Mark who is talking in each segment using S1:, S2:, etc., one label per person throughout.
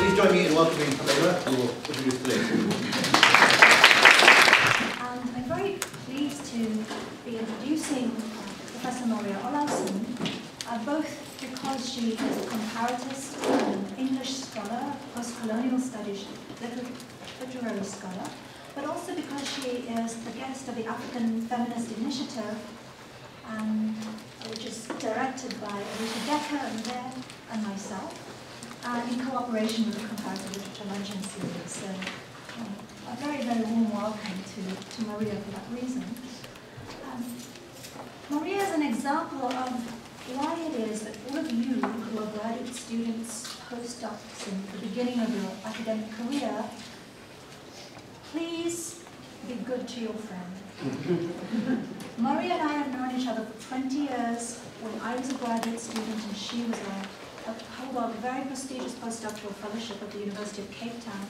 S1: Please join me in welcoming Gabeba, who will introduce.
S2: And I'm very pleased to be introducing Professor Maria Olaussen, uh, both because she is a comparatist, an English scholar, post-colonial studies literary scholar, but also because she is the guest of the African Feminist Initiative, and, which is directed by Alicia Decker and and myself, uh, in cooperation with the Comparative Literature Luncheon Series. So, um, a very, very warm welcome to, to Maria for that reason. Um, Maria is an example of why it is that all of you who are graduate students, postdocs, in the beginning of your academic career, please be good to your friend. Maria and I have known each other for 20 years when I was a graduate student and she was a, a holder of a very prestigious postdoctoral fellowship at the University of Cape Town.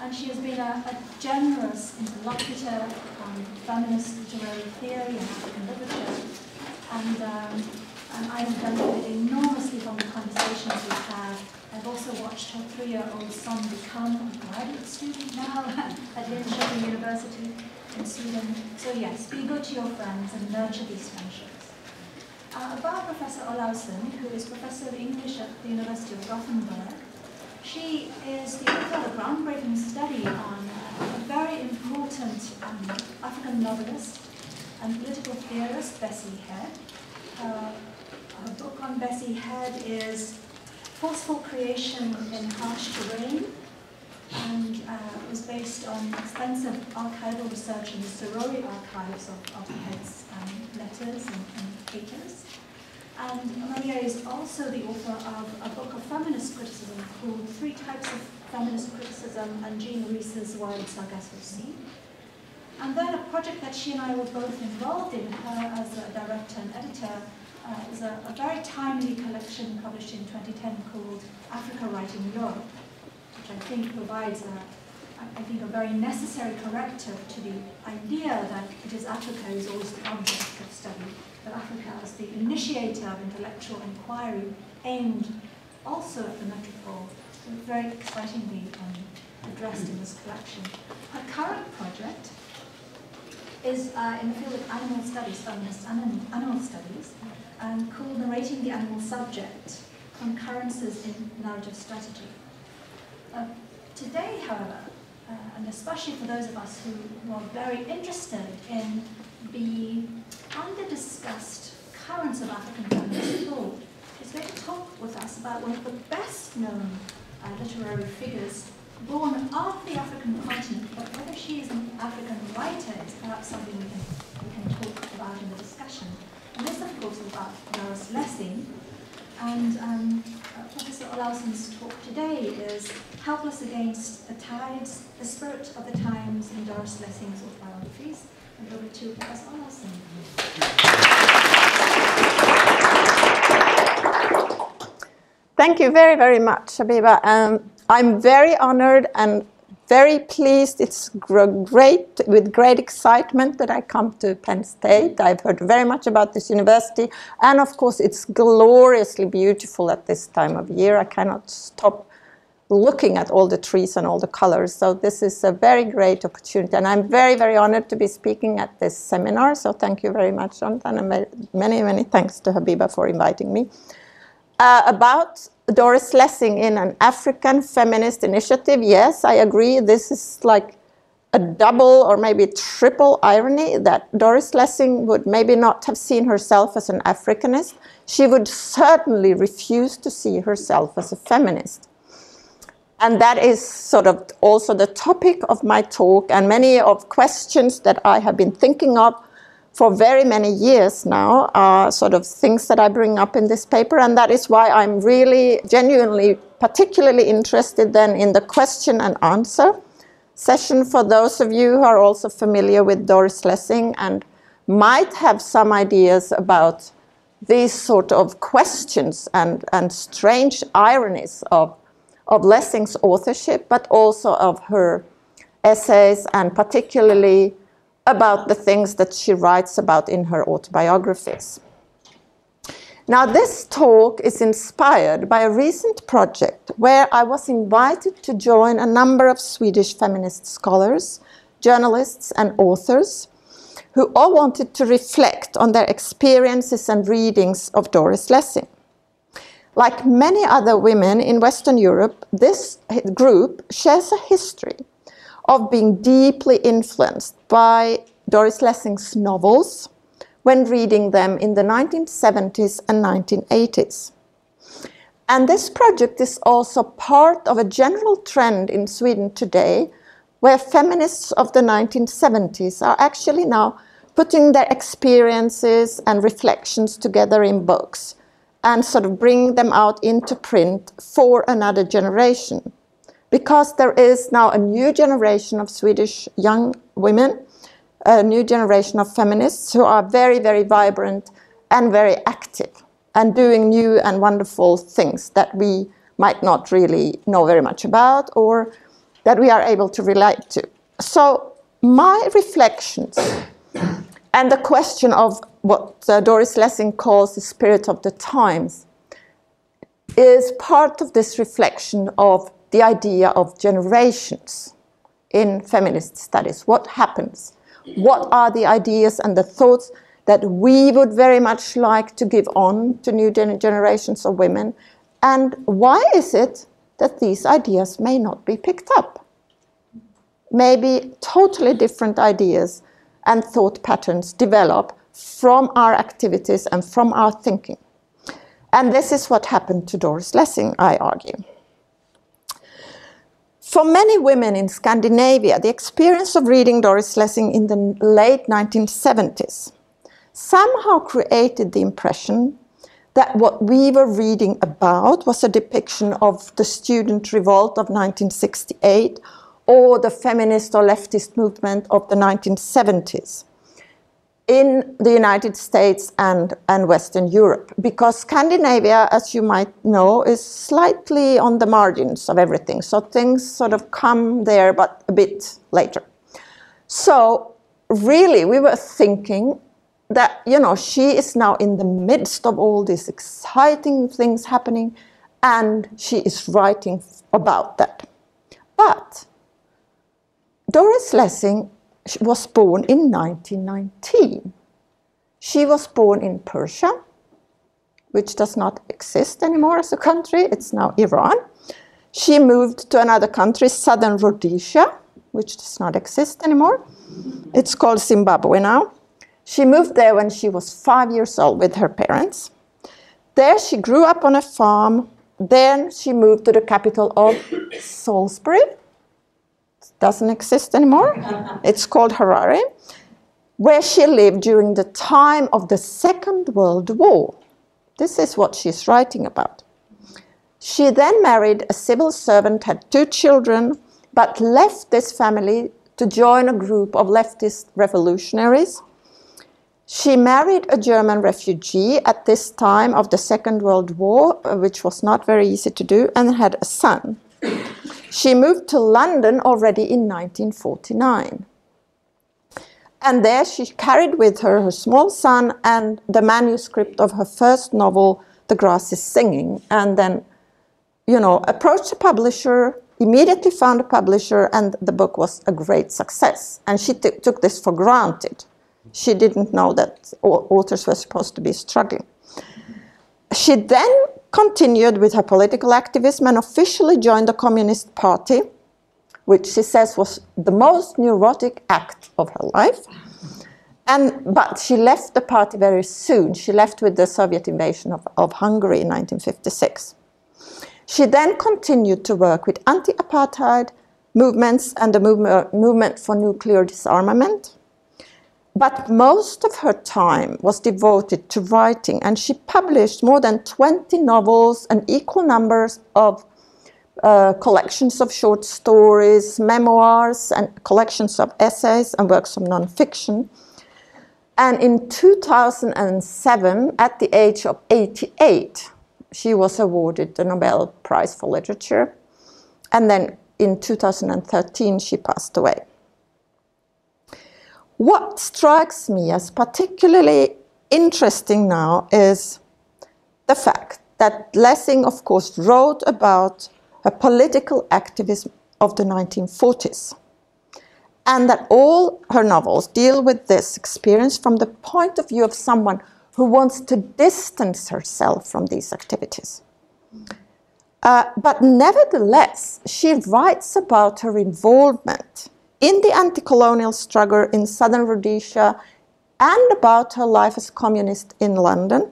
S2: And she has been a, a generous interlocutor on feminist literary theory and African literature. And, um, and I have benefited enormously from the conversations we've had. I've also watched her three-year-old son become a graduate student now at Linköping University in Sweden. So yes, be good to your friends and nurture these friendships. Uh, about Professor Olaussen, who is Professor of English at the University of Gothenburg, she is the author of a groundbreaking study on a very important um, African novelist and political theorist, Bessie Head. Uh, her book on Bessie Head is Forceful Creation in Harsh Terrain, and uh, was based on extensive archival research in the Serowe archives of, of Head's um, letters and, and papers. And Maria is also the author of a book of feminist criticism called Three Types of Feminist Criticism and Jean Rhys's Wide Sargasso. And then a project that she and I were both involved in, her as a director and editor, uh, is a, a very timely collection published in 2010 called Africa Writing Europe, which I think provides a, I think a very necessary corrective to the idea that it is Africa is always the object of study, that Africa is the initiator of intellectual inquiry aimed also at the metropole, very excitingly um, addressed in this collection. Her current project is uh, in the field of animal studies, feminist animal, studies, um, called Narrating the Animal Subject, Concurrences in Narrative Strategy. Uh, today, however, uh, and especially for those of us who, who are very interested in the under-discussed currents of African feminist thought, is going to talk with us about one of the best-known uh, literary figures born off the African continent, but whether she is an African writer is perhaps something we can, we can talk about in the discussion. And this, of course, is about Doris Lessing. And um, uh, Professor Olaussen's talk today is Helpless Against the Tides, the Spirit of the Times in Doris Lessing's autobiographies. And over to Professor.
S3: Thank you very, very much, Gabeba. Um, I'm very honored and very pleased. It's great, with great excitement that I come to Penn State. I've heard very much about this university, and of course, it's gloriously beautiful at this time of year. I cannot stop looking at all the trees and all the colors. So, this is a very great opportunity, and I'm very, very honored to be speaking at this seminar. So, thank you very much, Jonathan, and many, many thanks to Gabeba for inviting me. Uh, about Doris Lessing in an African feminist initiative. Yes, I agree. This is like a double or maybe triple irony that Doris Lessing would maybe not have seen herself as an Africanist. She would certainly refuse to see herself as a feminist. And that is sort of also the topic of my talk and many of questions that I have been thinking of for very many years now are sort of things that I bring up in this paper, and that is why I'm really genuinely particularly interested then in the question and answer session for those of you who are also familiar with Doris Lessing and might have some ideas about these sort of questions and, and strange ironies of, of Lessing's authorship, but also of her essays and particularly about the things that she writes about in her autobiographies. Now, this talk is inspired by a recent project where I was invited to join a number of Swedish feminist scholars, journalists, and authors who all wanted to reflect on their experiences and readings of Doris Lessing. Like many other women in Western Europe, this group shares a history of being deeply influenced by Doris Lessing's novels when reading them in the 1970s and 1980s. And this project is also part of a general trend in Sweden today where feminists of the 1970s are actually now putting their experiences and reflections together in books and sort of bring them out into print for another generation. Because there is now a new generation of Swedish young women, a new generation of feminists who are very, very vibrant and very active and doing new and wonderful things that we might not really know very much about or that we are able to relate to. So, my reflections and the question of what uh, Doris Lessing calls the spirit of the times is part of this reflection of the idea of generations in feminist studies. What happens? What are the ideas and the thoughts that we would very much like to give on to new generations of women? And why is it that these ideas may not be picked up. Maybe totally different ideas and thought patterns develop from our activities and from our thinking. And this is what happened to Doris Lessing, I argue. For many women in Scandinavia, the experience of reading Doris Lessing in the late 1970s somehow created the impression that what we were reading about was a depiction of the student revolt of 1968 or the feminist or leftist movement of the 1970s in the United States and, and Western Europe. Because Scandinavia, as you might know, is slightly on the margins of everything. So things sort of come there, but a bit later. So, really, we were thinking that you know she is now in the midst of all these exciting things happening and she is writing about that but doris lessing was born in 1919 she was born in persia which does not exist anymore as a country it's now iran she moved to another country southern rhodesia which does not exist anymore it's called zimbabwe now she moved there when she was five years old with her parents. There she grew up on a farm. Then she moved to the capital of Salisbury. Doesn't exist anymore. It's called Harare, where she lived during the time of the Second World War. This is what she's writing about. She then married a civil servant, had two children, but left this family to join a group of leftist revolutionaries she married a German refugee at this time of the Second World War, uh, which was not very easy to do, and had a son. She moved to London already in 1949. And there she carried with her her small son and the manuscript of her first novel, The Grass is Singing, and then, you know, approached a publisher, immediately found a publisher, and the book was a great success. And she took this for granted she didn't know that authors were supposed to be struggling. She then continued with her political activism and officially joined the Communist Party, which she says was the most neurotic act of her life. And, but she left the party very soon. She left with the Soviet invasion of, of Hungary in 1956. She then continued to work with anti apartheid movements and the movement, movement for nuclear disarmament. But most of her time was devoted to writing, and she published more than 20 novels and equal numbers of uh, collections of short stories, memoirs, and collections of essays and works of nonfiction. And in 2007, at the age of 88, she was awarded the Nobel Prize for Literature. And then in 2013, she passed away. What strikes me as particularly interesting now is the fact that Lessing, of course, wrote about a political activism of the 1940s, and that all her novels deal with this experience from the point of view of someone who wants to distance herself from these activities. Uh, but nevertheless, she writes about her involvement in the anti colonial struggle in southern Rhodesia and about her life as communist in London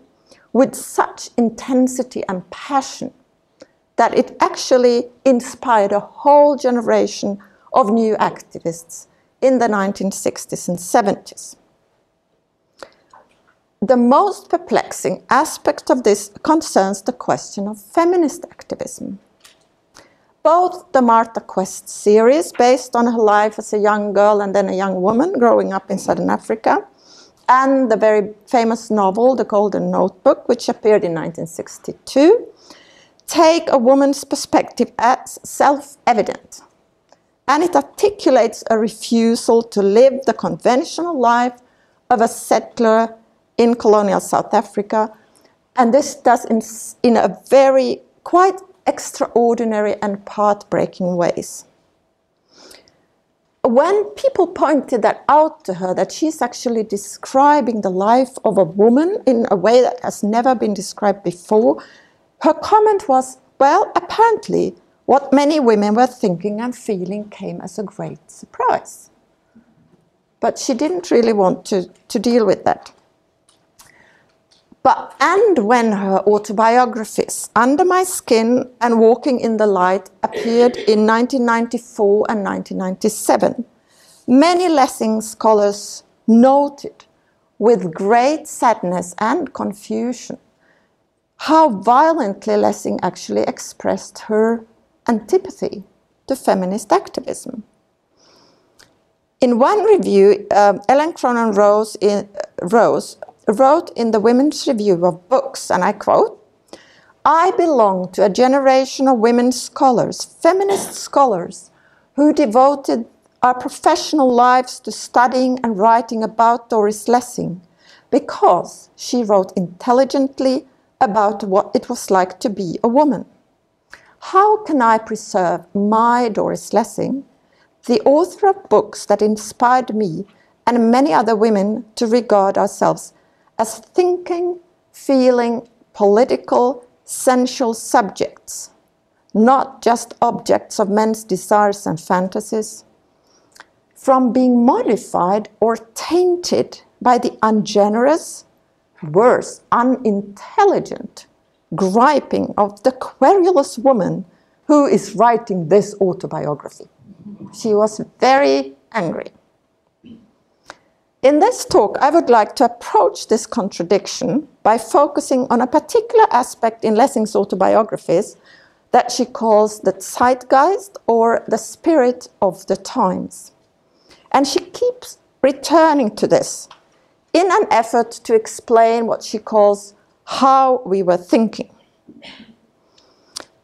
S3: with such intensity and passion that it actually inspired a whole generation of new activists in the 1960s and 70s. The most perplexing aspect of this concerns the question of feminist activism. Both the Martha Quest series, based on her life as a young girl and then a young woman growing up in southern Africa, and the very famous novel, The Golden Notebook, which appeared in 1962, take a woman's perspective as self evident. And it articulates a refusal to live the conventional life of a settler in colonial South Africa. And this does in, in a very quite extraordinary and path-breaking ways. When people pointed that out to her, that she's actually describing the life of a woman in a way that has never been described before, her comment was, well, apparently what many women were thinking and feeling came as a great surprise. But she didn't really want to, to deal with that. But, and when her autobiographies, Under My Skin and Walking in the Light, appeared in 1994 and 1997, many Lessing scholars noted with great sadness and confusion how violently Lessing actually expressed her antipathy to feminist activism. In one review, um, Ellen Cronan Rose, in, Rose wrote in the Women's Review of Books, and I quote, I belong to a generation of women scholars, feminist scholars, who devoted our professional lives to studying and writing about Doris Lessing because she wrote intelligently about what it was like to be a woman. How can I preserve my Doris Lessing, the author of books that inspired me and many other women to regard ourselves as thinking, feeling, political, sensual subjects, not just objects of men's desires and fantasies, from being modified or tainted by the ungenerous, worse, unintelligent griping of the querulous woman who is writing this autobiography. She was very angry. In this talk, I would like to approach this contradiction by focusing on a particular aspect in Lessing's autobiographies that she calls the zeitgeist or the spirit of the times. And she keeps returning to this in an effort to explain what she calls how we were thinking.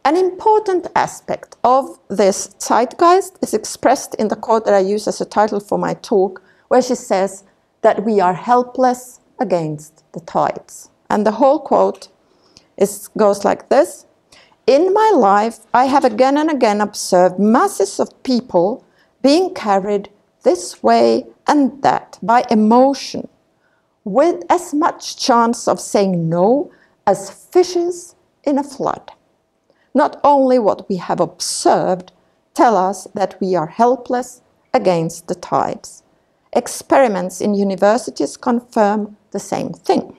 S3: An important aspect of this zeitgeist is expressed in the quote that I use as a title for my talk where she says that we are helpless against the tides. And the whole quote is, goes like this In my life, I have again and again observed masses of people being carried this way and that by emotion, with as much chance of saying no as fishes in a flood. Not only what we have observed tell us that we are helpless against the tides, experiments in universities confirm the same thing.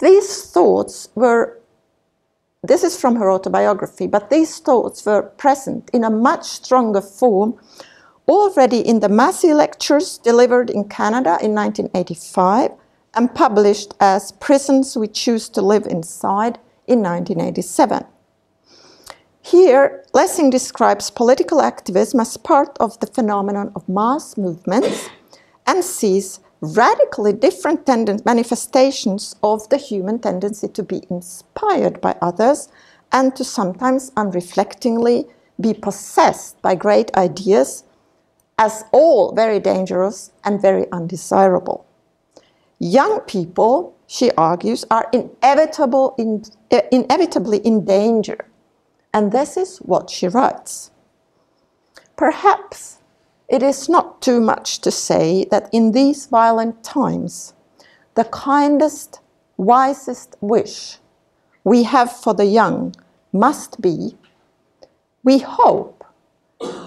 S3: These thoughts were, this is from her autobiography, but these thoughts were present in a much stronger form already in the Massey lectures delivered in Canada in 1985 and published as Prisons We Choose to Live Inside in 1987. Here, Lessing describes political activism as part of the phenomenon of mass movements and sees radically different manifestations of the human tendency to be inspired by others and to sometimes unreflectingly be possessed by great ideas as all very dangerous and very undesirable. young people, she argues, are inevitable in, uh, inevitably in danger. And this is what she writes. Perhaps it is not too much to say that in these violent times, the kindest, wisest wish we have for the young must be we hope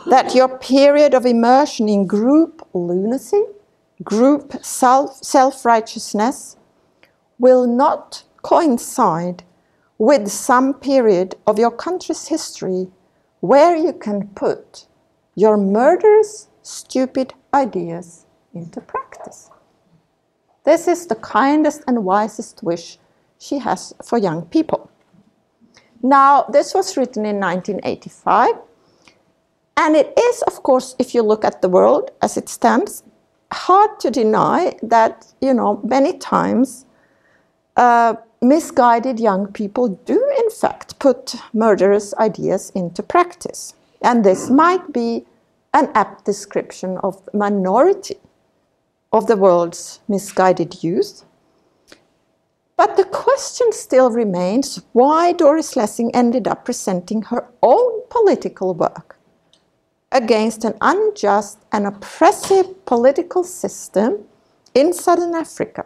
S3: that your period of immersion in group lunacy, group self righteousness, will not coincide with some period of your country's history where you can put your murderous, stupid ideas into practice. This is the kindest and wisest wish she has for young people. Now, this was written in 1985, and it is, of course, if you look at the world as it stands, hard to deny that, you know, many times uh, misguided young people do, in fact, put murderous ideas into practice. And this might be an apt description of the minority of the world's misguided youth. But the question still remains why Doris Lessing ended up presenting her own political work against an unjust and oppressive political system in southern Africa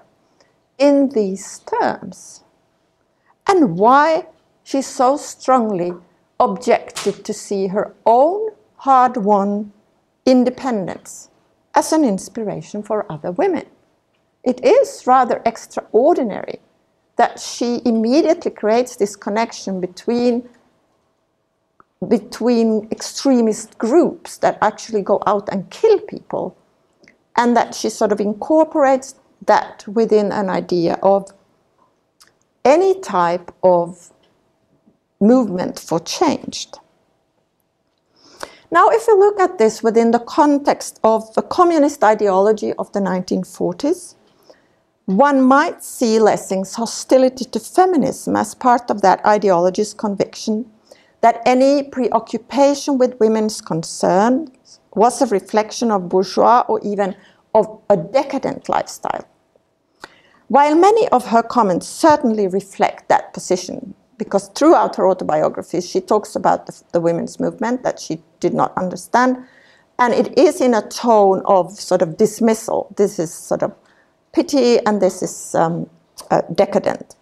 S3: in these terms, and why she so strongly objected to see her own hard won independence as an inspiration for other women. It is rather extraordinary that she immediately creates this connection between between extremist groups that actually go out and kill people and that she sort of incorporates that within an idea of any type of movement for change. Now, if you look at this within the context of the communist ideology of the 1940s, one might see Lessing's hostility to feminism as part of that ideology's conviction that any preoccupation with women's concerns was a reflection of bourgeois or even of a decadent lifestyle. While many of her comments certainly reflect that position, because throughout her autobiography she talks about the, the, women's movement that she did not understand, and it is in a tone of sort of dismissal. This is sort of pity, and this is um, uh, decadent.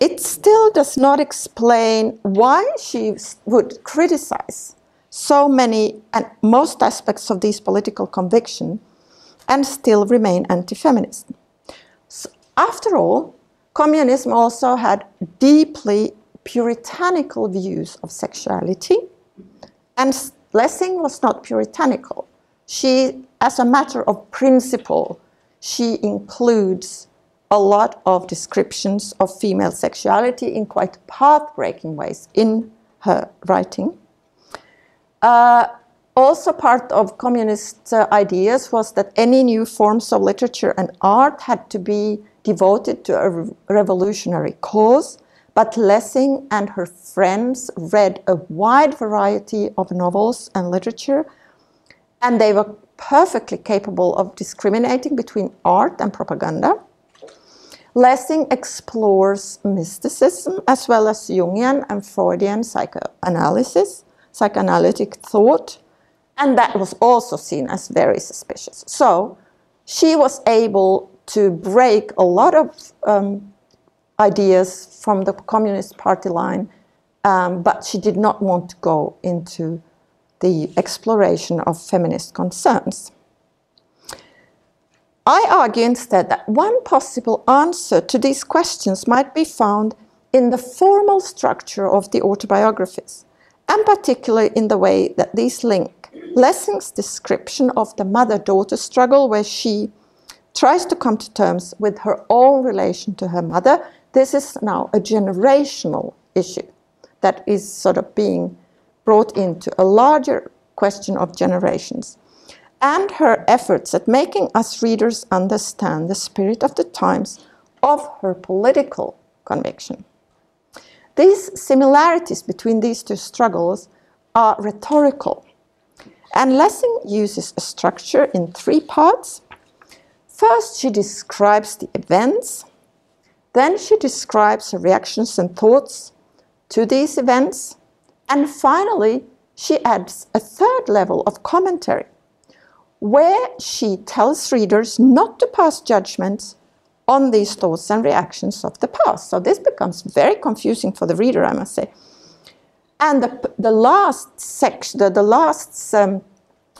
S3: It still does not explain why she would criticize so many and most aspects of these political conviction and still remain anti-feminist. So after all, communism also had deeply puritanical views of sexuality, and Lessing was not puritanical. She, as a matter of principle, she includes a lot of descriptions of female sexuality in quite path-breaking ways in her writing. Uh, also part of communist uh, ideas was that any new forms of literature and art had to be devoted to a re revolutionary cause, but Lessing and her friends read a wide variety of novels and literature, and they were perfectly capable of discriminating between art and propaganda. Lessing explores mysticism as well as Jungian and Freudian psychoanalysis, psychoanalytic thought, and that was also seen as very suspicious. So she was able to break a lot of um, ideas from the Communist Party line, um, but she did not want to go into the exploration of feminist concerns. I argue instead that one possible answer to these questions might be found in the formal structure of the autobiographies, and particularly in the way that these link Lessing's description of the mother daughter struggle, where she tries to come to terms with her own relation to her mother. This is now a generational issue that is sort of being brought into a larger question of generations, and her efforts at making us readers understand the spirit of the times of her political conviction. These similarities between these two struggles are rhetorical, and Lessing uses a structure in three parts. First, she describes the events, then, she describes her reactions and thoughts to these events, and finally, she adds a third level of commentary where she tells readers not to pass judgments on these thoughts and reactions of the past. So this becomes very confusing for the reader, I must say. And the, the last section, the, the last um,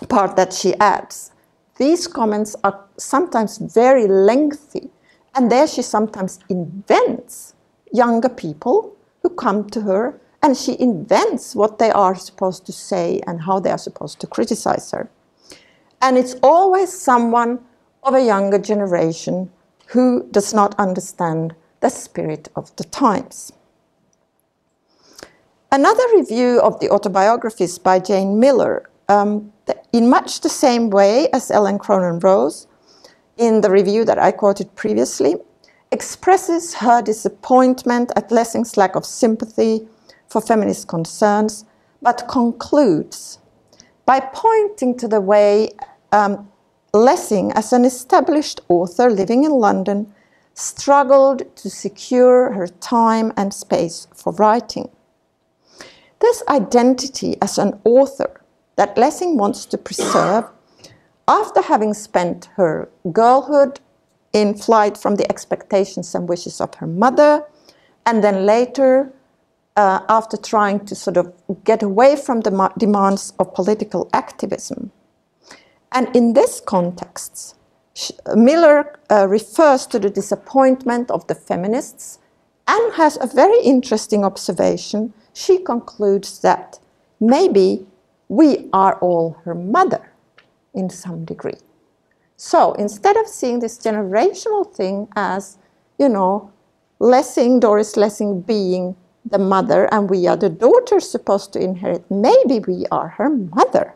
S3: part that she adds, these comments are sometimes very lengthy, and there she sometimes invents younger people who come to her, and she invents what they are supposed to say and how they are supposed to criticize her. And it's always someone of a younger generation who does not understand the spirit of the times. Another review of the autobiographies by Jane Miller, um, in much the same way as Ellen Cronan Rose, in the review that I quoted previously, expresses her disappointment at Lessing's lack of sympathy for feminist concerns, but concludes by pointing to the way um, Lessing, as an established author living in London, struggled to secure her time and space for writing. This identity as an author that Lessing wants to preserve after having spent her girlhood in flight from the expectations and wishes of her mother, and then later, uh, after trying to sort of get away from the demands of political activism. And in this context, Miller uh, refers to the disappointment of the feminists and has a very interesting observation. She concludes that maybe we are all her mother in some degree. So instead of seeing this generational thing as, you know, Lessing, Doris Lessing being the mother and we are the daughters supposed to inherit, maybe we are her mother.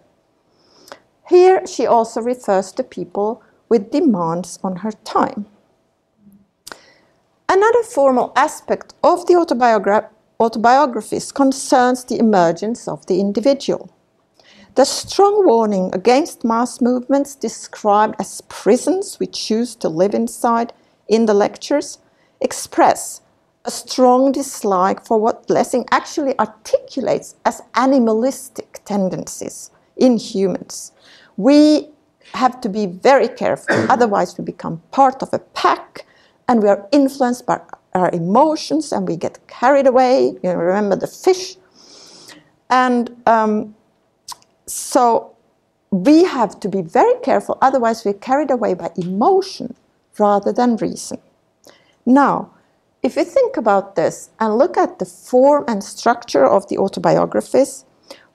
S3: Here she also refers to people with demands on her time. Another formal aspect of the autobiogra autobiographies concerns the emergence of the individual. The strong warning against mass movements described as prisons we choose to live inside in the lectures express a strong dislike for what Lessing actually articulates as animalistic tendencies in humans we have to be very careful, otherwise, we become part of a pack and we are influenced by our emotions and we get carried away. You remember the fish. And um, so we have to be very careful, otherwise, we're carried away by emotion rather than reason. Now, if you think about this and look at the form and structure of the autobiographies,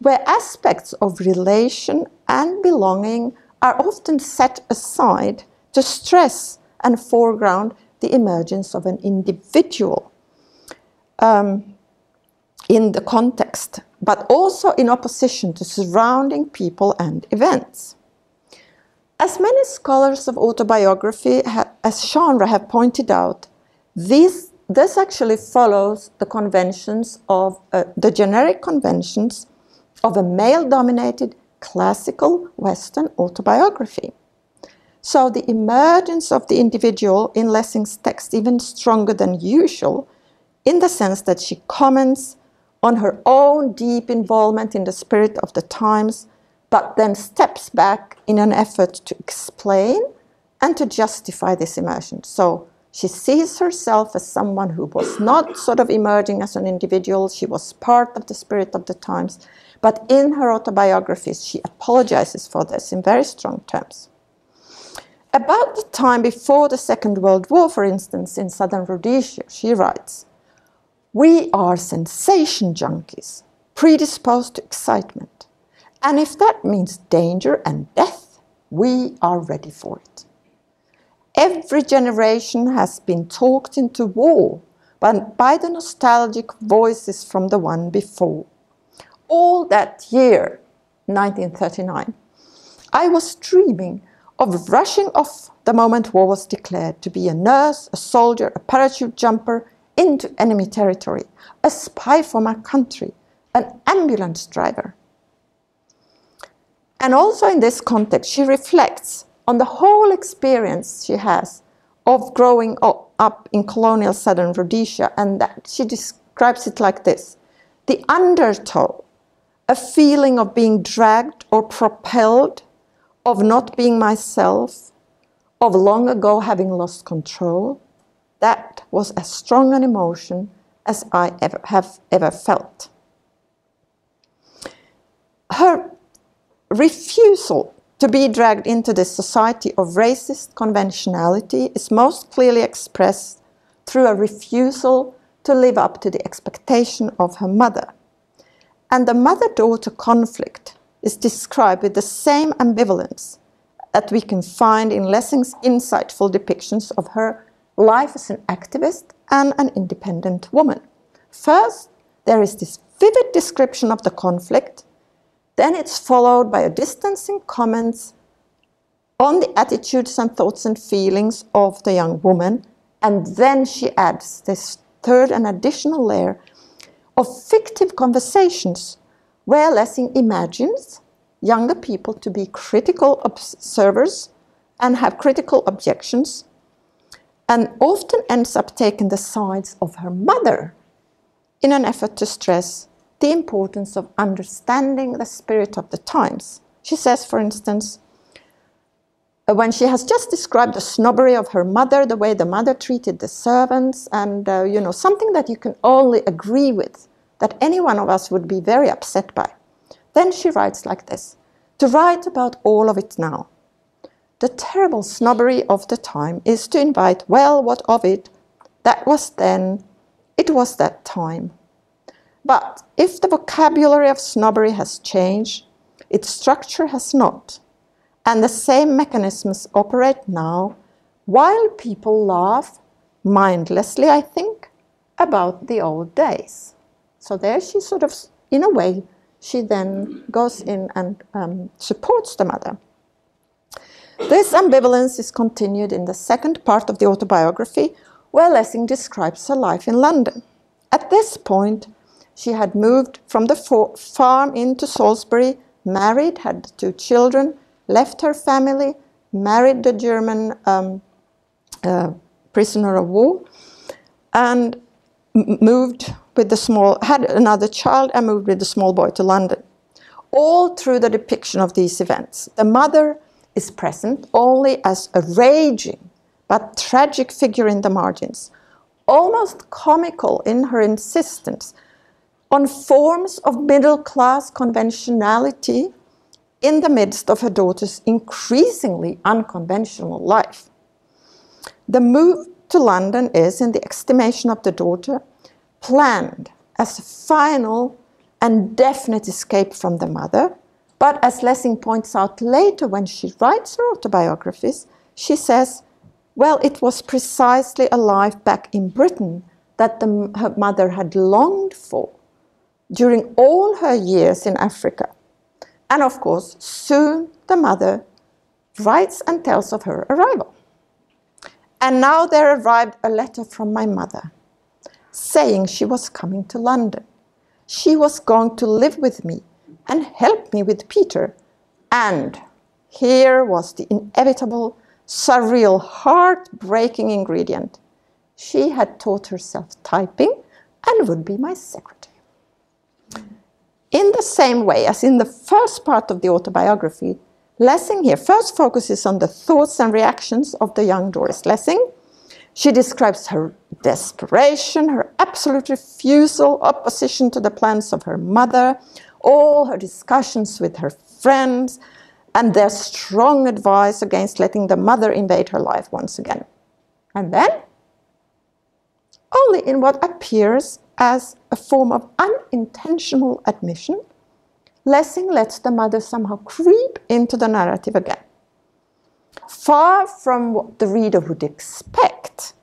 S3: where aspects of relation and belonging are often set aside to stress and foreground the emergence of an individual um, in the context, but also in opposition to surrounding people and events. As many scholars of autobiography as genre have pointed out, this, this actually follows the conventions of uh, the generic conventions of a male dominated classical Western autobiography. So the emergence of the individual in Lessing's text even stronger than usual in the sense that she comments on her own deep involvement in the spirit of the times, but then steps back in an effort to explain and to justify this immersion. So she sees herself as someone who was not sort of emerging as an individual, she was part of the spirit of the times, but in her autobiographies, she apologizes for this in very strong terms. About the time before the Second World War, for instance, in southern Rhodesia, she writes, We are sensation junkies, predisposed to excitement. And if that means danger and death, we are ready for it. Every generation has been talked into war by the nostalgic voices from the one before all that year, 1939, I was dreaming of rushing off the moment war was declared to be a nurse, a soldier, a parachute jumper into enemy territory, a spy for my country, an ambulance driver. And also in this context, she reflects on the whole experience she has of growing up in colonial southern Rhodesia, and that she describes it like this the undertow, a feeling of being dragged or propelled, of not being myself, of long ago having lost control. That was as strong an emotion as I ever have ever felt. Her refusal to be dragged into this society of racist conventionality is most clearly expressed through a refusal to live up to the expectation of her mother. And the mother daughter conflict is described with the same ambivalence that we can find in Lessing's insightful depictions of her life as an activist and an independent woman. First, there is this vivid description of the conflict then it's followed by a distancing comments on the attitudes and thoughts and feelings of the young woman. And then she adds this third and additional layer of fictive conversations where Lessing imagines younger people to be critical observers and have critical objections, and often ends up taking the sides of her mother in an effort to stress the importance of understanding the spirit of the times. She says, for instance, when she has just described the snobbery of her mother, the way the mother treated the servants, and uh, you know something that you can only agree with, that any one of us would be very upset by. Then she writes like this: to write about all of it now. The terrible snobbery of the time is to invite, well, what of it? That was then, it was that time. But if the vocabulary of snobbery has changed, its structure has not. And the same mechanisms operate now while people laugh mindlessly, I think, about the old days. So there she sort of, in a way, she then goes in and um, supports the mother. This ambivalence is continued in the second part of the autobiography, where Lessing describes her life in London. At this point, she had moved from the farm into Salisbury, married, had two children, left her family, married the German um, uh, prisoner of war, and moved with the small, had another child and moved with the small boy to London. All through the depiction of these events, the mother is present only as a raging but tragic figure in the margins, almost comical in her insistence on forms of middle class conventionality in the midst of her daughter's increasingly unconventional life. The move to London is, in the estimation of the daughter, planned as a final and definite escape from the mother. But as Lessing points out later when she writes her autobiographies, she says, well, it was precisely a life back in Britain that the, her mother had longed for during all her years in Africa. And of course, soon the mother writes and tells of her arrival. And now there arrived a letter from my mother saying she was coming to London. She was going to live with me and help me with Peter. And here was the inevitable, surreal, heartbreaking ingredient. She had taught herself typing and would be my secretary. In the same way as in the first part of the autobiography, Lessing here first focuses on the thoughts and reactions of the young Doris Lessing. She describes her desperation, her absolute refusal, opposition to the plans of her mother, all her discussions with her friends, and their strong advice against letting the mother invade her life once again. And then, only in what appears as a form of unintentional admission, Lessing lets the mother somehow creep into the narrative again. Far from what the reader would expect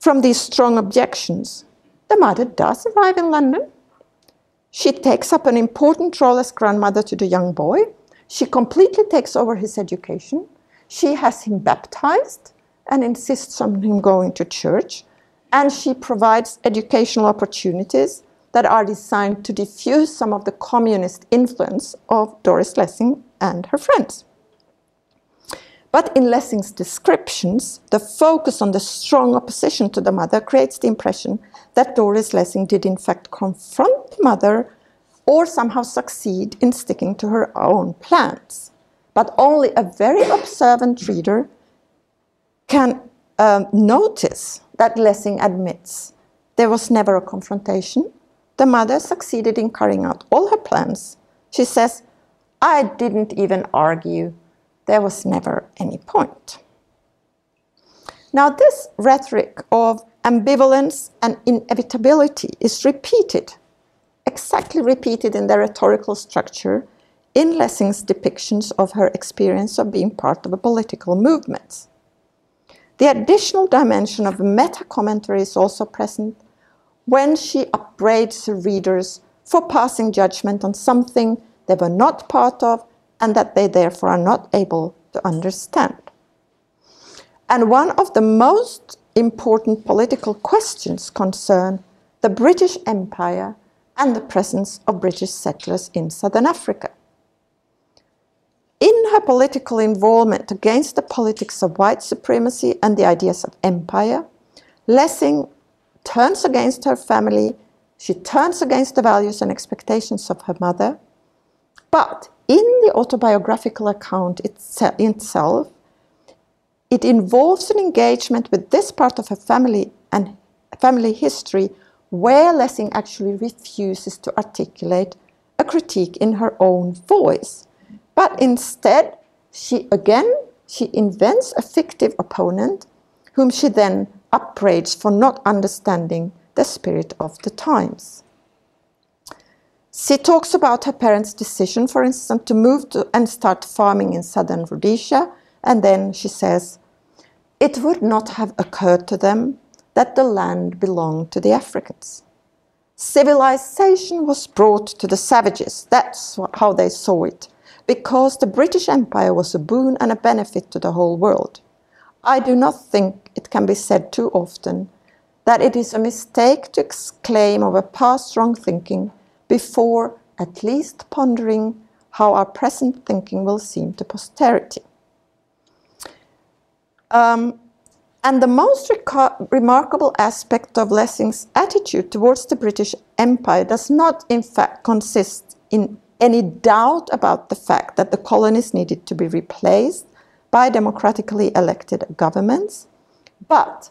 S3: from these strong objections, the mother does arrive in London. She takes up an important role as grandmother to the young boy. She completely takes over his education. She has him baptized and insists on him going to church and she provides educational opportunities that are designed to diffuse some of the communist influence of Doris Lessing and her friends. But in Lessing's descriptions, the focus on the strong opposition to the mother creates the impression that Doris Lessing did in fact confront the mother or somehow succeed in sticking to her own plans. But only a very observant reader can um, notice that Lessing admits there was never a confrontation. The mother succeeded in carrying out all her plans. She says, I didn't even argue. There was never any point. Now, this rhetoric of ambivalence and inevitability is repeated, exactly repeated in the rhetorical structure in Lessing's depictions of her experience of being part of a political movement. The additional dimension of meta commentary is also present when she upbraids her readers for passing judgment on something they were not part of and that they therefore are not able to understand. And one of the most important political questions concern the British Empire and the presence of British settlers in southern Africa. Her political involvement against the politics of white supremacy and the ideas of empire, Lessing turns against her family, she turns against the values and expectations of her mother. But in the autobiographical account itself, it involves an engagement with this part of her family and family history where Lessing actually refuses to articulate a critique in her own voice. But instead, she again she invents a fictive opponent whom she then upbraids for not understanding the spirit of the times. She talks about her parents' decision, for instance, to move to and start farming in southern Rhodesia, and then she says, It would not have occurred to them that the land belonged to the Africans. Civilization was brought to the savages, that's how they saw it, because the British Empire was a boon and a benefit to the whole world. I do not think it can be said too often that it is a mistake to exclaim over past wrong thinking before at least pondering how our present thinking will seem to posterity. Um, and the most remarkable aspect of Lessing's attitude towards the British Empire does not, in fact, consist in any doubt about the fact that the colonies needed to be replaced by democratically elected governments, but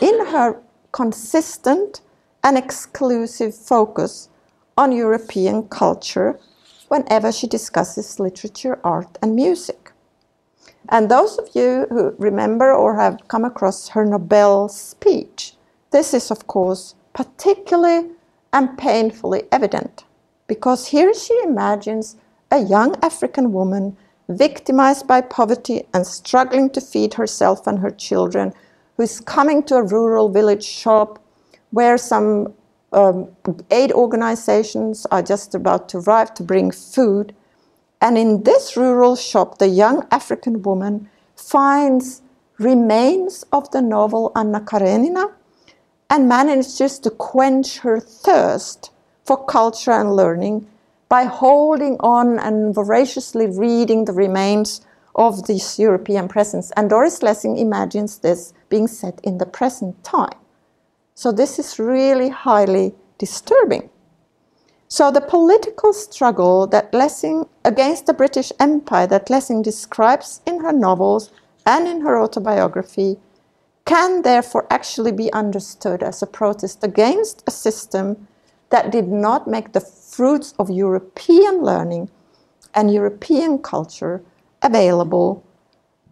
S3: in her consistent and exclusive focus on European culture whenever she discusses literature, art, and music. And those of you who remember or have come across her Nobel speech, this is, of course, particularly and painfully evident because here she imagines a young African woman victimized by poverty and struggling to feed herself and her children, who is coming to a rural village shop where some um, aid organizations are just about to arrive to bring food. And in this rural shop, the young African woman finds remains of the novel Anna Karenina and manages to quench her thirst for culture and learning by holding on and voraciously reading the remains of this European presence. And Doris Lessing imagines this being set in the present time. So this is really highly disturbing. So the political struggle that Lessing against the British Empire that Lessing describes in her novels and in her autobiography can therefore actually be understood as a protest against a system that did not make the fruits of European learning and European culture available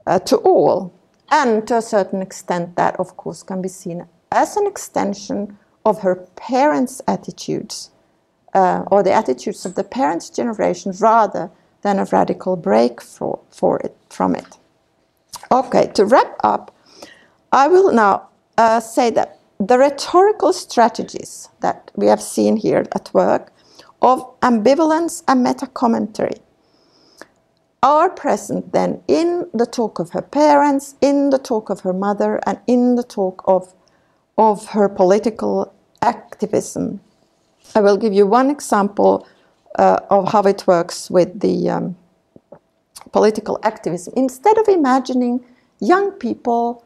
S3: uh, to all. And to a certain extent, that of course can be seen as an extension of her parents' attitudes uh, or the attitudes of the parents' generation rather than a radical break for, for it, from it. Okay, to wrap up, I will now uh, say that the rhetorical strategies that we have seen here at work of ambivalence and meta commentary are present then in the talk of her parents, in the talk of her mother, and in the talk of, of her political activism. I will give you one example uh, of how it works with the um, political activism. Instead of imagining young people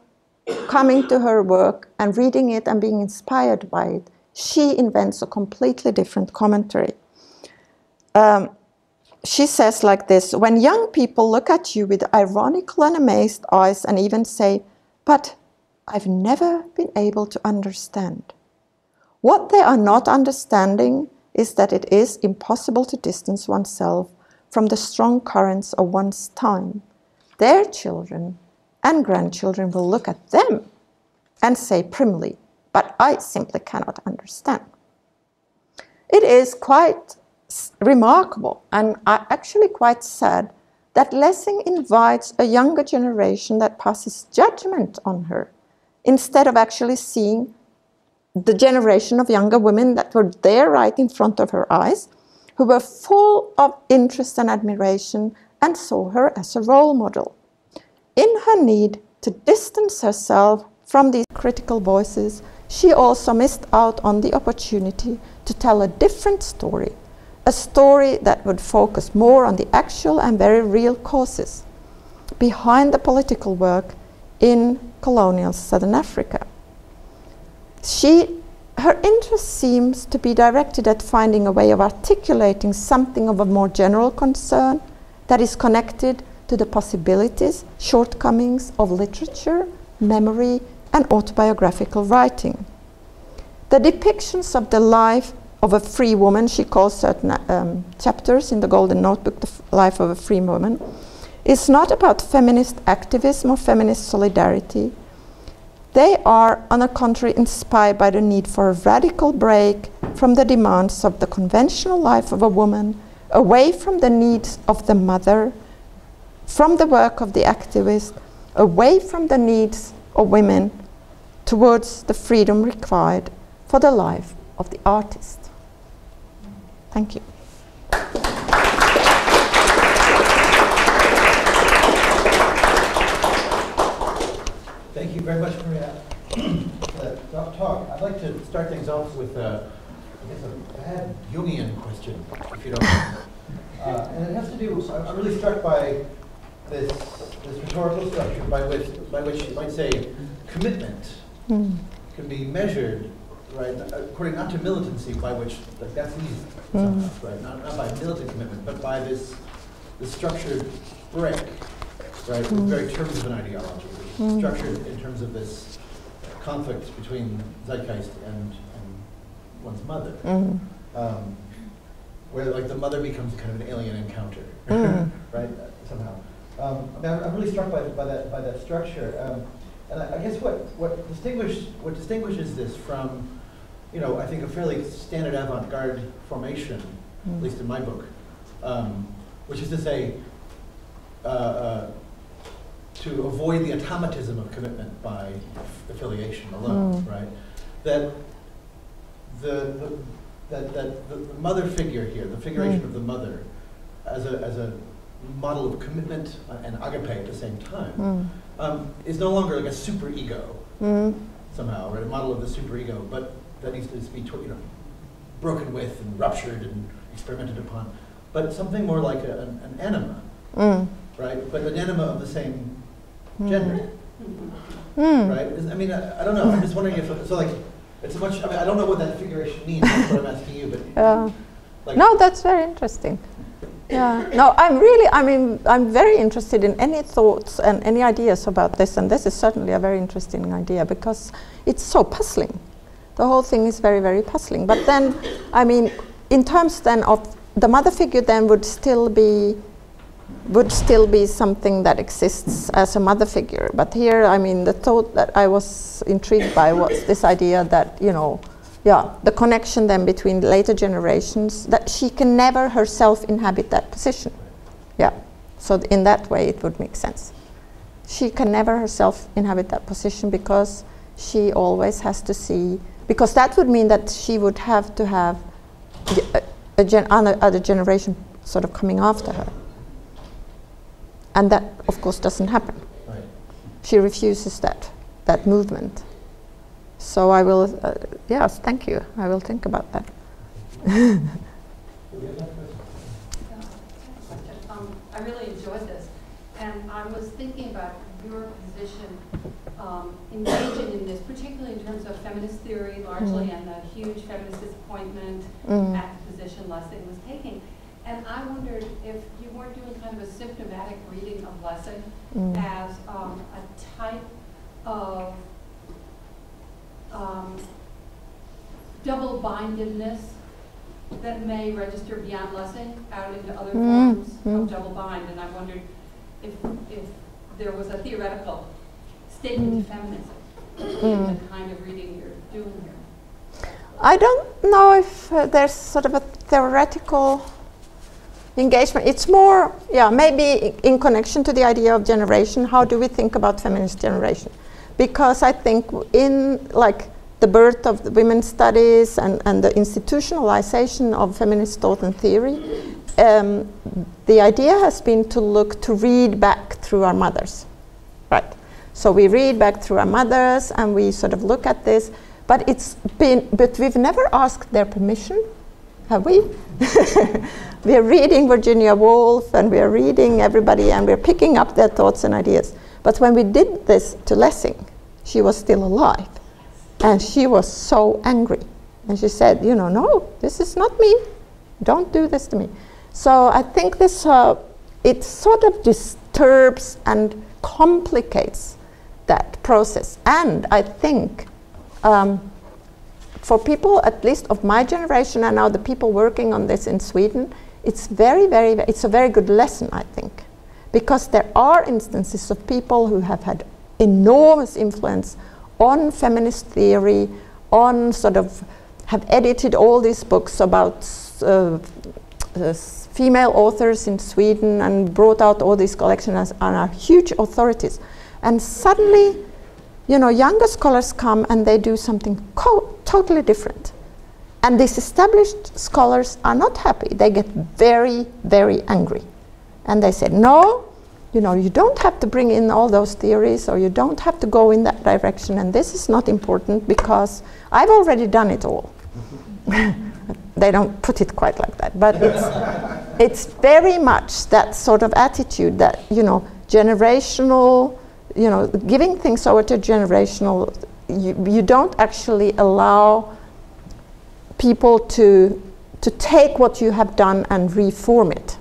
S3: coming to her work and reading it and being inspired by it, she invents a completely different commentary. Um, she says like this When young people look at you with ironical and amazed eyes and even say, But I've never been able to understand. What they are not understanding is that it is impossible to distance oneself from the strong currents of one's time. Their children and grandchildren will look at them and say primly, but I simply cannot understand. It is quite remarkable and actually quite sad that Lessing invites a younger generation that passes judgment on her instead of actually seeing the generation of younger women that were there right in front of her eyes, who were full of interest and admiration and saw her as a role model. In her need to distance herself from these critical voices, she also missed out on the opportunity to tell a different story, a story that would focus more on the actual and very real causes behind the political work in colonial Southern Africa. She, her interest seems to be directed at finding a way of articulating something of a more general concern that is connected to the possibilities, shortcomings of literature, memory, and autobiographical writing. The depictions of the life of a free woman, she calls certain um, chapters in the Golden Notebook, the life of a free woman, is not about feminist activism or feminist solidarity. They are, on the contrary, inspired by the need for a radical break from the demands of the conventional life of a woman, away from the needs of the mother, from the work of the activist, away from the needs of women, towards the freedom required for the life of the artist. Thank you.
S1: Thank you very much Maria, for that talk. I'd like to start things off with, uh, I guess, a bad Jungian question, if you don't mind. Uh, and it has to do, I'm really struck by this, this rhetorical structure by which, by which you might say commitment mm. can be measured right? According not to militancy, by which like that's easy, mm. right? Not, not by militant commitment, but by this this structured break, right? Mm. Very terms of an ideology, mm. structured in terms of this conflict between zeitgeist and, and one's mother, mm. um, where like the mother becomes kind of an alien encounter, mm. right? Somehow. Um, I mean, I'm really struck by, by that by that structure. Um, and I, I, guess what, what, distinguish, what distinguishes this from you know, I think a fairly standard avant-garde formation, mm. at least in my book, um, which is to say, uh, uh, to avoid the automatism of commitment by affiliation alone, mm. right? That the, the that, that the, the, mother figure here, the figuration mm. of the mother, as a, as a model of commitment and agape at the same time, mm. um, is no longer like a super ego mm. somehow, right? A model of the super ego, but that needs to be you know, broken with and ruptured and experimented upon, but something more like a, an, an, anima, mm. right? But an anima of the same mm. gender, mm. right? I mean, I, I, don't know. I'm just wondering if so. Like, it's a much. I mean, I don't know what that figuration means. That's what I'm asking you, but
S3: uh, like, no, that's very interesting. Yeah. No, I'm really. I mean, I'm very interested in any thoughts and any ideas about this, and this is certainly a very interesting idea because it's so puzzling the whole thing is very, very puzzling. But then, I mean, in terms then of the mother figure, then would still be would still be something that exists as a mother figure. But here, I mean, the thought that I was intrigued by was this idea that you know, yeah, the connection then between later generations that she can never herself inhabit that position. Yeah, so in that way, it would make sense. She can never herself inhabit that position because she always has to see because that would mean that she would have to have a, a gen other generation sort of coming after her. And that, of course, doesn't happen. Right. She refuses that, that movement. So I will, uh, yes, thank you. I will think about that.
S4: um, I really enjoyed this. and I was thinking about your position um, engaging in this, particularly in terms of feminist theory largely, and the huge feminist disappointment
S3: Mm.
S4: at the position Lessing was taking. And I wondered if you weren't doing kind of a symptomatic reading of Lessing
S3: Mm.
S4: as um, a type of um, double-bindedness that may register beyond Lessing out into other
S3: Mm,
S4: forms
S3: mm.
S4: of double bind. And I wondered if, if there was a theoretical statement of feminism in
S3: Mm.
S4: the kind of reading you're doing here.
S3: I don't know if uh, there's sort of a theoretical engagement. It's more, yeah, maybe in connection to the idea of generation. How do we think about feminist generation? Because I think in like the birth of the women's studies and, and the institutionalization of feminist thought and theory, um, the idea has been to look to read back through our mothers, right? So we read back through our mothers and we sort of look at this, but it's been, but we've never asked their permission, have we? we are reading Virginia Woolf and we are reading everybody and we're picking up their thoughts and ideas. But when we did this to Lessing, she was still alive and she was so angry. And she said, you know, no, this is not me. Don't do this to me. So I think this, uh, it sort of disturbs and complicates that process. And I think um, for people, at least of my generation, and now the people working on this in Sweden, it's very, very, it's a very good lesson, I think, because there are instances of people who have had enormous influence on feminist theory, on sort of have edited all these books about uh, uh, female authors in Sweden and brought out all these collections and are huge authorities. And suddenly, you know, younger scholars come and they do something totally different. And these established scholars are not happy. They get very, very angry. And they said, no, you know, you don't have to bring in all those theories or you don't have to go in that direction. And this is not important because I've already done it all. they don't put it quite like that, but it's, it's very much that sort of attitude that, you know, generational, you know, giving things over to generational, you, you don't actually allow people to, to take what you have done and reform it.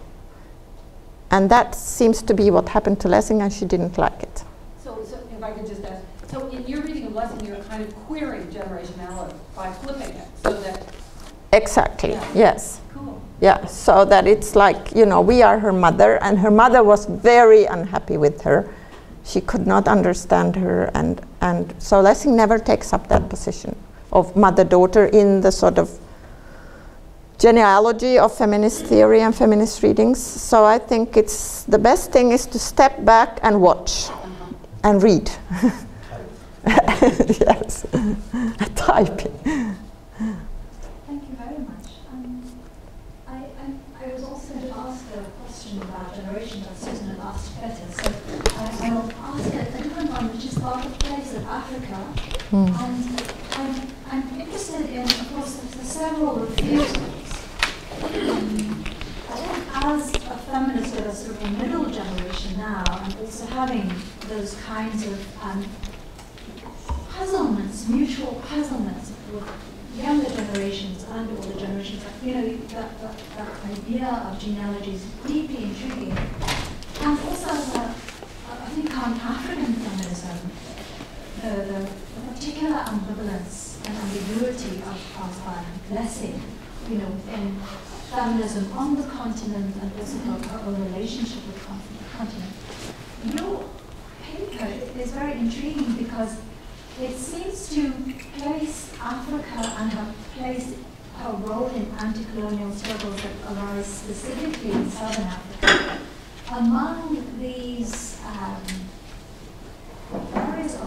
S3: And that seems to be what happened to Lessing, and she didn't like it.
S4: So, so if I could just ask, so in your reading of Lessing, you're kind of queering generationality by flipping it so that,
S3: Exactly,
S4: Yeah.
S3: yes.
S4: cool.
S3: Yeah, so that it's like, you know, we are her mother, and her mother was very unhappy with her. She could not understand her, and, and so Lessing never takes up that position of mother daughter in the sort of genealogy of feminist theory and feminist readings. So I think it's the best thing is to step back and watch and read. yes, typing.
S2: Thank you very much. Um, I, I, I was also to ask a question about generation that Susan had asked better, so I, I'll ask a, a different one, which is about the place of Africa. And I'm, I'm interested in, of course, the several refusals. Um, I think as a feminist of a sort of middle generation now, and also having those kinds of um, puzzlements, mutual puzzlements with younger generations and older generations. You know, that, that, that idea of genealogy is deeply intriguing. And also, a, I think on African feminism, the, the, the particular ambivalence and ambiguity of, of um, Lessing, you know, in feminism on the continent and also her own relationship with the continent. Your paper is very intriguing because it seems to place Africa and her place, her role in anti-colonial struggles that arise specifically in Southern Africa among these um,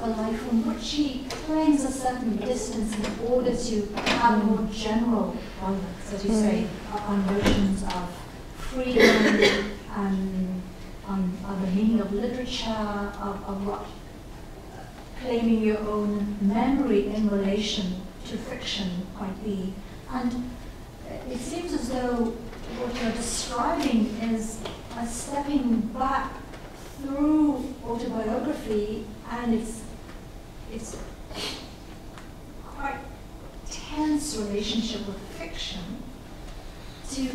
S2: of a life from which she claims a certain distance in order to have more general relevance, as you say, hmm. on notions of freedom and on, on the meaning of literature, of, of what claiming your own memory in relation to fiction might be. And it seems as though what you're describing is a stepping back through autobiography and its its quite tense relationship with fiction. To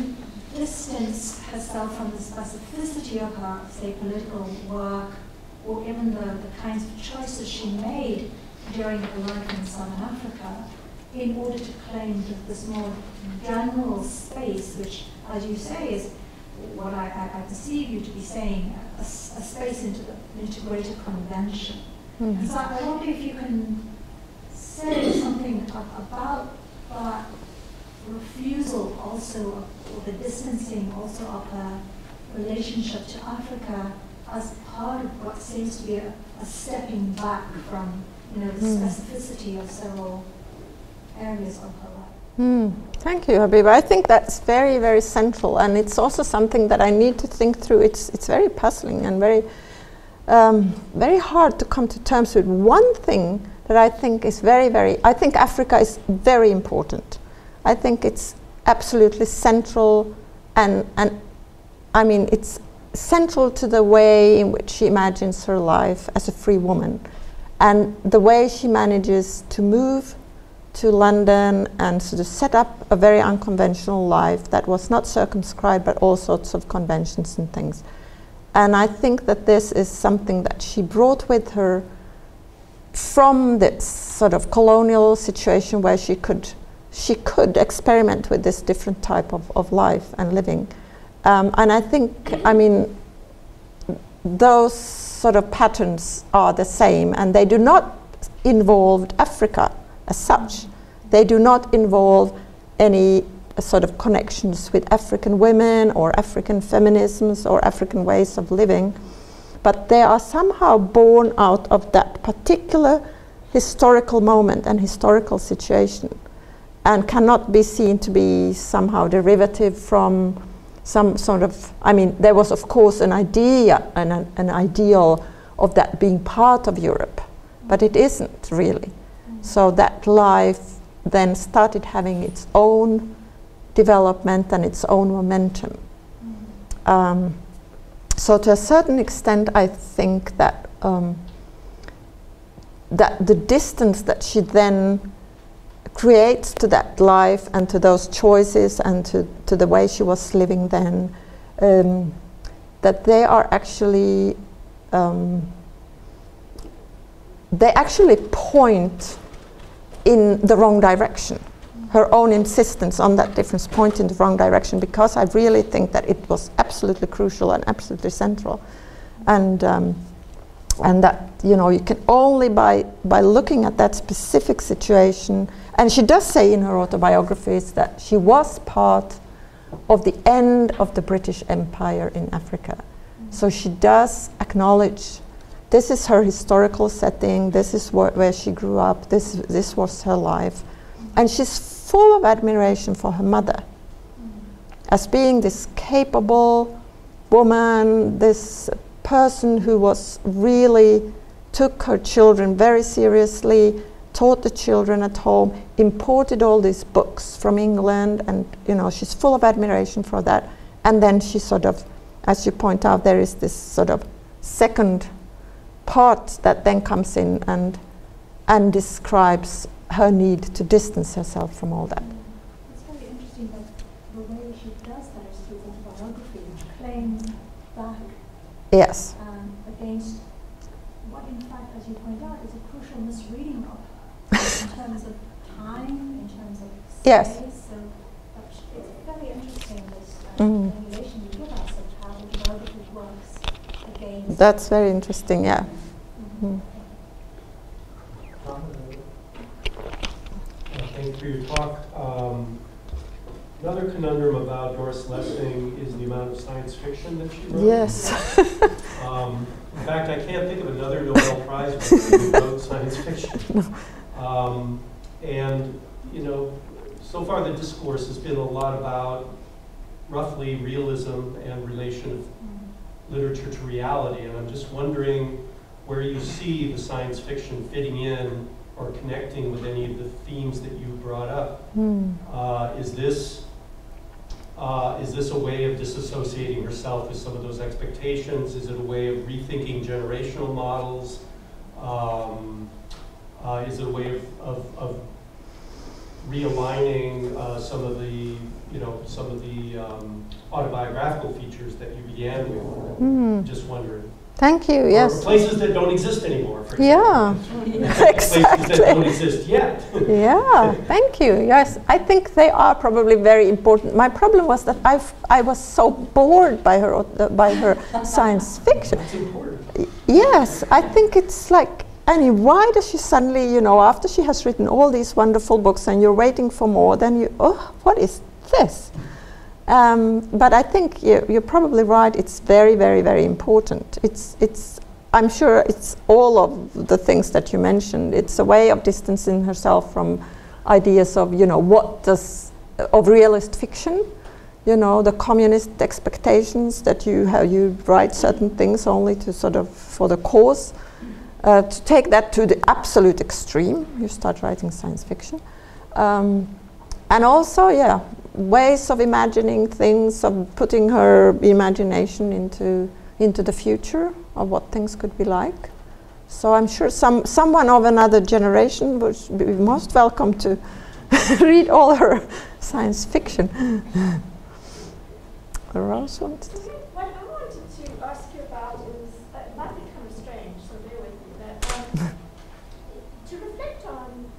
S2: distance herself from the specificity of her, say, political work or even the, the kinds of choices she made during her life in Southern Africa in order to claim th- this more general space, which, as you say, is what I, I, perceive you to be saying, a space into the into greater convention. And so I wonder if you can say something about that refusal also, or the distancing also of a relationship to Africa as part of what seems to be a, a stepping back from, you know, the
S3: Mm.
S2: specificity of several areas of her life.
S3: Hmm. Thank you, Gabeba. I think that's very, very central, and it's also something that I need to think through. It's it's very puzzling and very, um, very hard to come to terms with. One thing that I think is very, very. I think Africa is very important. I think it's absolutely central, and and I mean it's central to the way in which she imagines her life as a free woman, and the way she manages to move to London and sort of set up a very unconventional life that was not circumscribed by all sorts of conventions and things. And I think that this is something that she brought with her from this sort of colonial situation where she could she could experiment with this different type of, of life and living. Um, and I think, I mean, those sort of patterns are the same and they do not involve Africa as such. They do not involve any sort of connections with African women or African feminisms or African ways of living, but they are somehow born out of that particular historical moment and historical situation and cannot be seen to be somehow derivative from some sort of I mean there was of course an idea and an, an ideal of that being part of Europe but it isn't really. So that life then started having its own development and its own momentum. Um, so to a certain extent, I think that um, that the distance that she then creates to that life and to those choices and to, to the way she was living then, um, that they are actually um, they actually point in the wrong direction. Her own insistence on that difference point in the wrong direction because I really think that it was absolutely crucial and absolutely central. And, um, and that, you know, you can only by, by looking at that specific situation, and she does say in her autobiographies that she was part of the end of the British Empire in Africa. So she does acknowledge this is her historical setting, this is wh- where she grew up, this, this was her life. And she's full of admiration for her mother as being this capable woman, this person who was really took her children very seriously, taught the children at home, imported all these books from England, and you know she's full of admiration for that. And then she sort of, as you point out, there is this sort of second part that then comes in and and describes her need to distance herself from all that.
S2: It's very interesting that the way she does that is through autobiography, claims back
S3: Yes.
S2: um, against what, in fact, as you point out, is a crucial misreading of her in terms of time, in terms of space.
S3: Yes.
S2: So it's very interesting this uh,
S3: Mm.
S2: formulation you give us of how autobiography works against.
S3: That's very interesting, yeah.
S2: Mhm.
S5: Uh, Thank you for your talk. Um, Another conundrum about Doris Lessing is the amount of science fiction that she wrote.
S3: Yes.
S5: Um, In fact, I can't think of another Nobel Prize winner who wrote science fiction. Um, And, you know, so far the discourse has been a lot about roughly realism and relation of literature to reality. And I'm just wondering where you see the science fiction fitting in or connecting with any of the themes that you brought up.
S3: Hmm.
S5: Uh, Is this Uh, Is this a way of disassociating herself with some of those expectations? Is it a way of rethinking generational models? Um, uh, Is it a way of, of, of realigning uh, some of the, you know, some of the um, autobiographical features that you began with?
S3: Mm.
S5: Just wondering.
S3: Thank you. Yes.
S5: places that don't exist anymore, for example.
S3: Yeah.
S5: Places that don't
S3: exactly.
S5: exist yet.
S3: Yeah. Thank you. Yes, I think they are probably very important. My problem was that I I was so bored by her by her science fiction.
S5: It's important.
S3: Yes, I think it's like, I mean, why does she suddenly, you know, after she has written all these wonderful books and you're waiting for more, then you, oh, what is this? Um, but I think you, you're probably right. It's very, very, very important. It's, it's, I'm sure it's all of the things that you mentioned. It's a way of distancing herself from ideas of, you know, what does, of realist fiction you know the communist expectations that you have you write certain things only to sort of for the cause uh, to take that to the absolute extreme you start writing science fiction um, and also yeah ways of imagining things of putting her imagination into into the future of what things could be like so i'm sure some someone of another generation would be most welcome to read all her science fiction Rose wanted
S6: What I wanted to ask you about is, uh, it might be kind of strange, so bear with me, but um, to reflect on,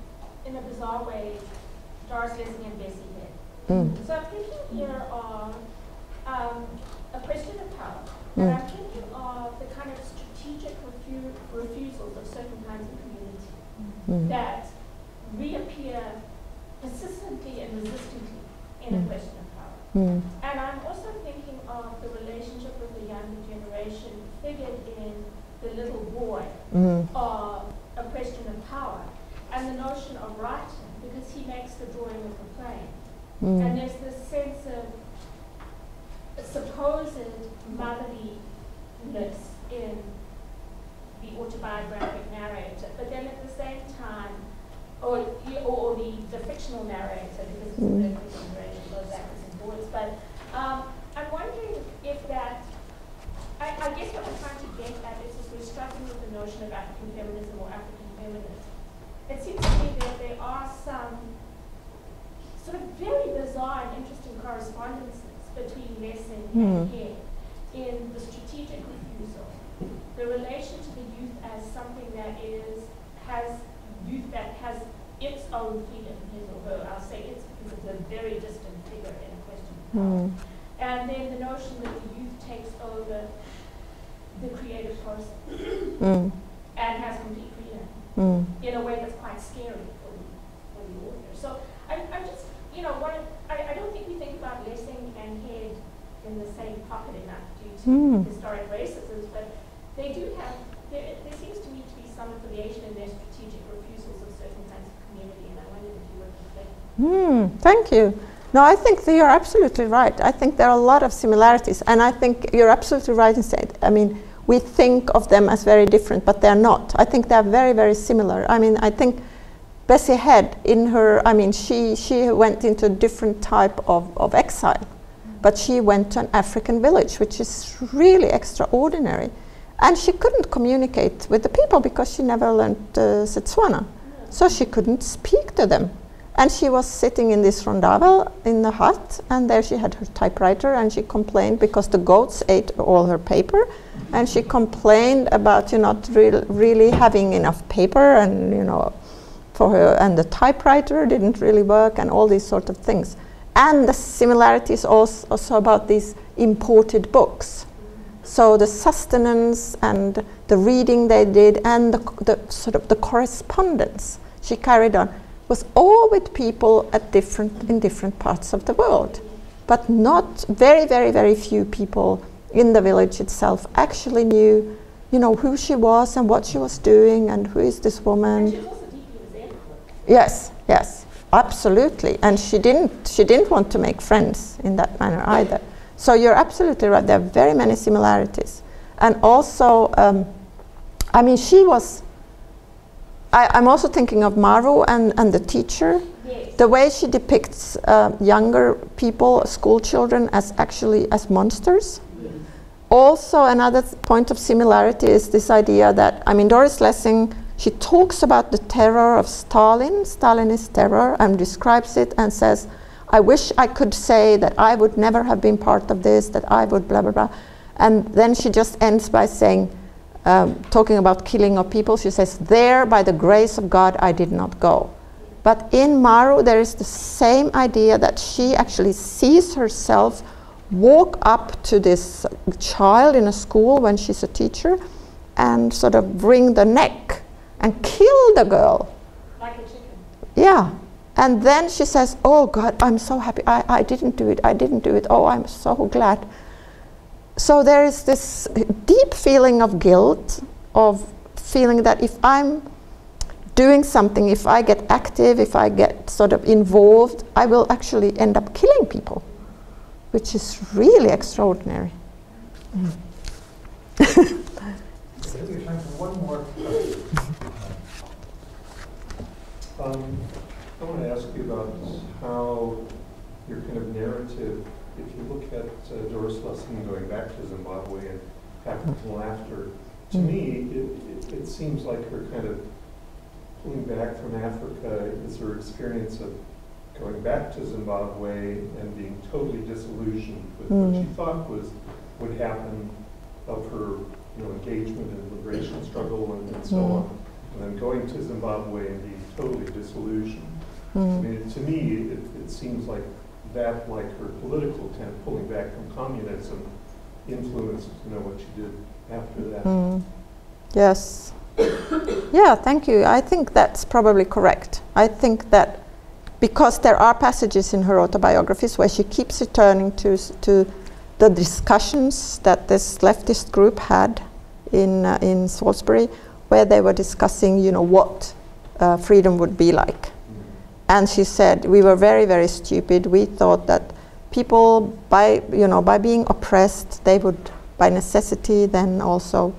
S6: in a bizarre way, Doris Lessing and Bessie Head.
S3: Mm.
S6: So I'm thinking here of um, a question of power,
S3: Mm.
S6: and I'm thinking of the kind of strategic refu- refusals of certain kinds of community
S3: Mm.
S6: that reappear persistently and resistantly in a
S3: Mm.
S6: question of power.
S3: Mm.
S6: And I'm also thinking of the relationship with the younger generation figured in the little boy
S3: Mm.
S6: of a question of power and the notion of writing because he makes the drawing of the plane. And
S3: Mm.
S6: there's this sense of supposed motherliness in the autobiographic narrator, but then at the same time, or, or, the, the fictional narrator, because it's
S3: Mm.
S6: a fictional narrator, goes backwards and forwards, but um, I'm wondering if that, I, I guess what I'm trying to get at is if we're struggling with the notion of African feminism or African feminism, it seems to me that there are some sort of very bizarre and interesting correspondences between Lessing and
S3: Hmm.
S6: Head in the strategic refusal, the relation to the youth as something that is, has, youth that has its own freedom, his or her, I'll say it's because it's a very distant figure in a question.
S3: Mm.
S6: And then the notion that the youth takes over the creative process
S3: Mm.
S6: and has complete freedom
S3: Mm.
S6: in a way that's quite scary for the, for the author. So I'm, I'm just, you know, one, of- I, I don't think we think about Lessing and Head in the same pocket enough due to
S3: Mm.
S6: historic racism, but they do have, there, there seems to me to be some affiliation in their strategic refusals of certain kinds of community, and I wondered if you would reflect.
S3: Mm. Thank you. No, I think that you're absolutely right. I think there are a lot of similarities, and I think you're absolutely right in saying. I mean, we think of them as very different, but they're not. I think they're very, very similar. I mean, I think Bessie Head, in her, I mean, she she went into a different type of, of exile, but she went to an African village, which is really extraordinary, and she couldn't communicate with the people because she never learned uh, Setswana, so she couldn't speak to them. And she was sitting in this rondavel in the hut, and there she had her typewriter, and she complained because the goats ate all her paper, and she complained about you not real, really having enough paper, and you know, for her, and the typewriter didn't really work, and all these sort of things. And the similarities also, also about these imported books. So the sustenance and the reading they did, and the, the sort of the correspondence she carried on was all with people at different in different parts of the world, but not very very very few people in the village itself actually knew, you know, who she was and what she was doing and who is this woman.
S6: And she's also deeply resentful.
S3: Yes, yes, absolutely. And she didn't she didn't want to make friends in that manner either. So you're absolutely right. There are very many similarities, and also, um, I mean, she was. I, I'm also thinking of Maru and, and the teacher.
S6: Yes.
S3: The way she depicts uh, younger people, school children, as actually as monsters. Also, another th- point of similarity is this idea that, I mean, Doris Lessing, she talks about the terror of Stalin, Stalinist terror, and describes it and says, I wish I could say that I would never have been part of this, that I would blah, blah, blah. And then she just ends by saying, um, talking about killing of people, she says, There, by the grace of God, I did not go. But in Maru, there is the same idea that she actually sees herself walk up to this child in a school when she's a teacher and sort of wring the neck and kill the girl.
S6: Like a chicken.
S3: Yeah. And then she says, Oh God, I'm so happy. I, I didn't do it. I didn't do it. Oh, I'm so glad. So there is this deep feeling of guilt, of feeling that if I'm doing something, if I get active, if I get sort of involved, I will actually end up killing people, which is really extraordinary.
S1: I think we have time for one more question.
S7: Um, I want to ask you about how your kind of narrative, if you look at uh, Doris Lessing going back to Zimbabwe and back African laughter, to
S3: Mm.
S7: me, it, it, it seems like her kind of pulling back from Africa is her experience of going back to Zimbabwe and being totally disillusioned with what she
S3: Mm.
S7: thought was would happen of her, you know, engagement in the liberation struggle and, and so
S3: Mm.
S7: on, and then going to Zimbabwe and being totally disillusioned. I
S3: Mm.
S7: mean, to me, it, it seems like that, like her political tent pulling back from communism, influenced, you know, what she did after that.
S3: Mm. Yes. yeah, thank you. I think that's probably correct. I think that because there are passages in her autobiographies where she keeps returning to, to the discussions that this leftist group had in, uh, in Salisbury, where they were discussing, you know, what uh, freedom would be like. And she said, we were very, very stupid. We thought that people, by, you know, by being oppressed, they would, by necessity, then also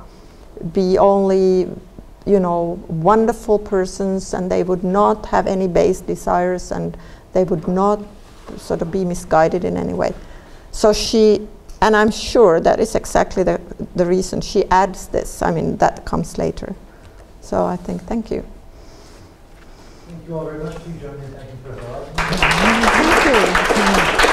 S3: be only, you know, wonderful persons and they would not have any base desires and they would not sort of be misguided in any way. So she, and I'm sure that is exactly the, the reason she adds this. I mean, that comes later. So I think, thank you.
S1: Thank you all very much. Please join me in thanking Professor.
S3: Thank you.